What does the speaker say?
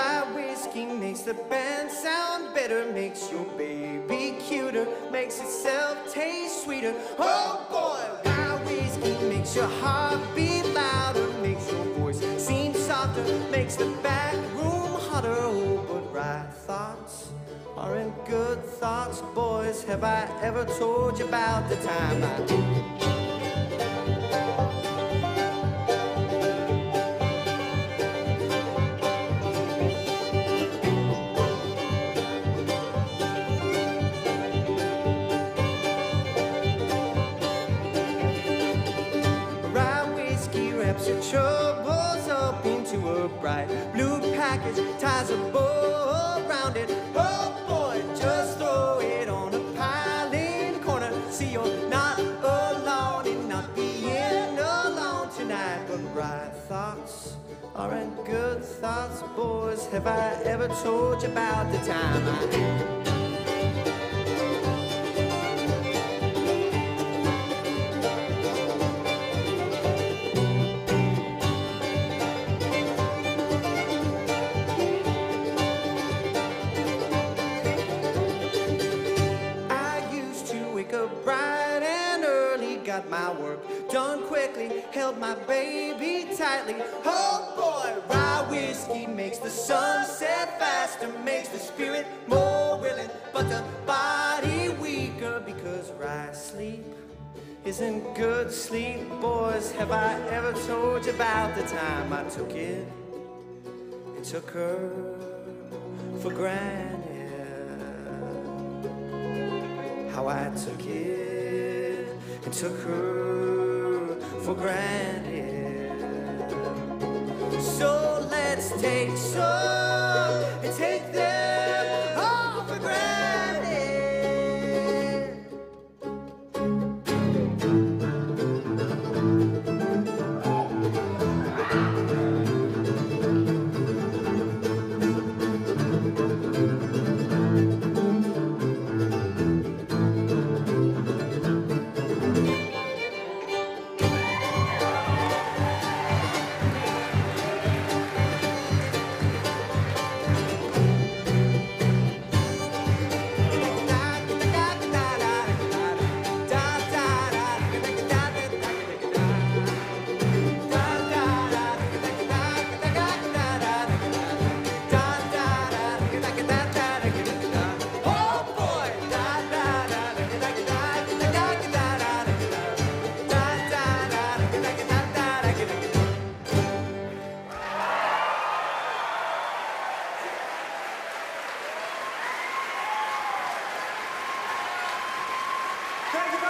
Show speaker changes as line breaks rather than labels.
whiskey makes the band sound better, makes your baby cuter, makes itself taste sweeter. Oh boy, rye whiskey makes your heart beat louder, makes your voice seem softer, makes the back room hotter. Oh, but rye thoughts aren't good thoughts, boys. Have I ever told you about the time I whiskey your troubles up into a bright blue package, ties a bow around it. Oh boy, just throw it on a pile in the corner. See you're not alone in not being alone tonight. But rye thoughts aren't good thoughts, boys. Have I ever told you about the time I got my work done quickly, held my baby tightly. Oh boy, rye whiskey makes the sun set faster, makes the spirit more willing, but the body weaker because rye sleep isn't good sleep, boys. Have I ever told you about the time I took it and took her for granted? how I took it and took her for granted. So let's take some Thank you